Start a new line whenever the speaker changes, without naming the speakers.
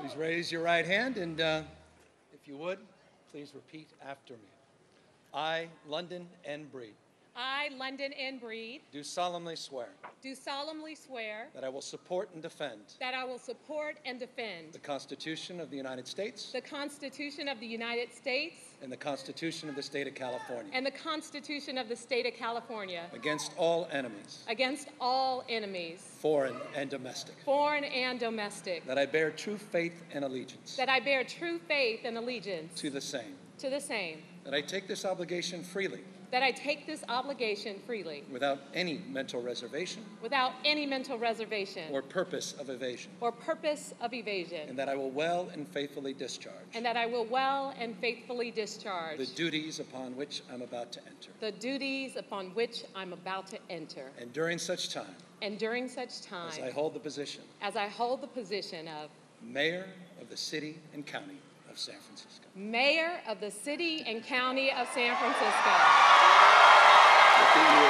Please raise your right hand and, uh, if you would, please repeat after me. I, London N. Breed,
I, London N. Breed,
do solemnly swear
do solemnly swear
that I will support and defend
that I will support and defend
the Constitution of the United States
the Constitution of the United States
and the Constitution of the State of California
and the Constitution of the State of California
against all enemies,
against all enemies,
foreign and domestic,
foreign and domestic,
that I bear true faith and allegiance
that I bear true faith and allegiance
to the same,
to the same,
that I take this obligation freely.
That I take this obligation freely.
Without any mental reservation.
Without any mental reservation.
Or purpose of evasion,
or purpose of evasion,
and that I will well and faithfully discharge.
And that I will well and faithfully discharge.
The duties upon which I'm about to enter.
the duties upon which I'm about to enter.
And during such time.
And during such time,
as I hold the position.
As I hold the position of
Mayor of the City and County of San Francisco.
Mayor of the City and County of San Francisco,
the ear